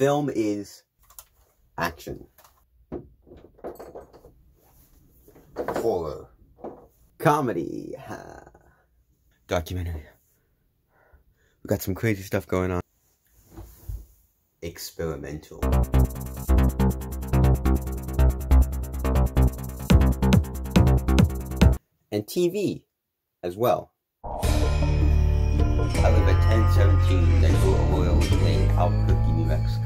Film is action. Horror. Comedy. Documentary. We got some crazy stuff going on. Experimental. And TV as well. I live at 1017 Denver Royal Lane, Albuquerque, New Mexico.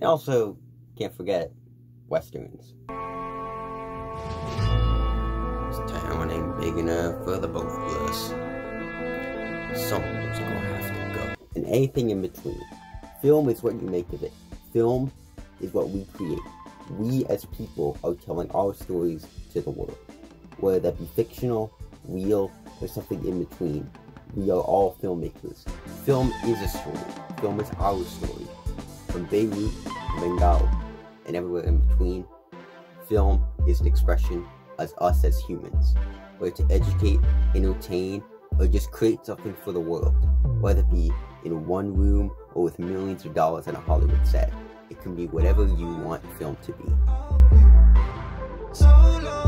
And also, can't forget, Westerns. This town ain't big enough for the both of us. Someone's gonna have to go. And anything in between. Film is what you make of it. Film is what we create. We as people are telling our stories to the world. Whether that be fictional, real, or something in between. We are all filmmakers. Film is a story. Film is our story. From Beirut to Bengal and everywhere in between, film is an expression as us as humans. Whether to educate, entertain, or just create something for the world. Whether it be in one room or with millions of dollars on a Hollywood set. It can be whatever you want film to be. So